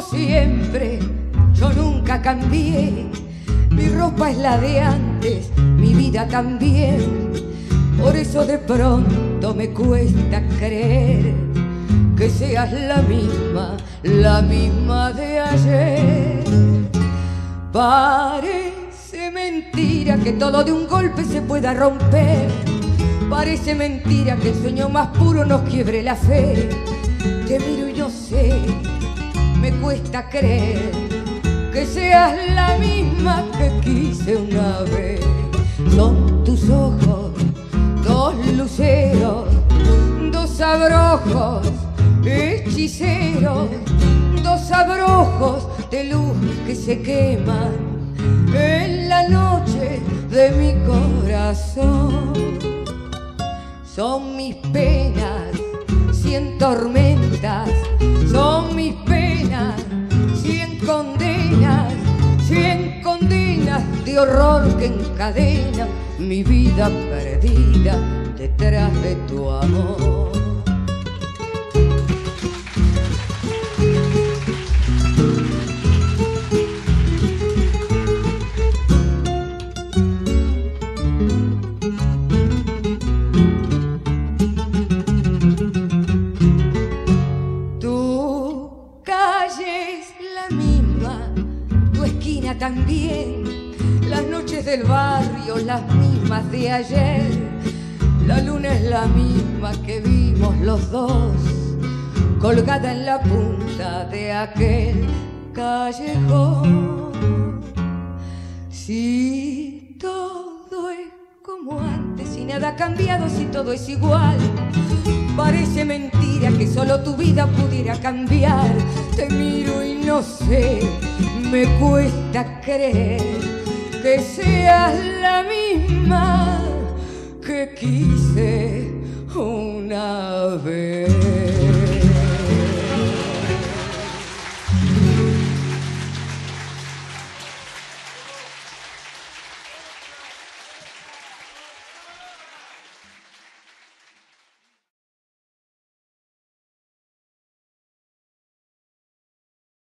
siempre, yo nunca cambié. Mi ropa es la de antes, mi vida también. Por eso de pronto me cuesta creer que seas la misma, la misma de ayer. Parece mentira que todo de un golpe se pueda romper. Parece mentira que el sueño más puro nos quiebre la fe. Te miro y no sé, me cuesta creer que seas la misma que quise una vez. Son tus ojos, dos luceros, dos abrojos hechiceros, dos abrojos de luz que se queman en la noche de mi corazón. Son mis penas, cien tormentas, son mis penas, condenas, cien condenas de horror que encadenan mi vida perdida detrás de tu amor. También las noches del barrio, las mismas de ayer. La luna es la misma que vimos los dos, colgada en la punta de aquel callejón. Si todo es como antes, si nada ha cambiado, si todo es igual. Parece mentira que solo tu vida pudiera cambiar. Te miro y no sé me cuesta creer que seas la misma que quise.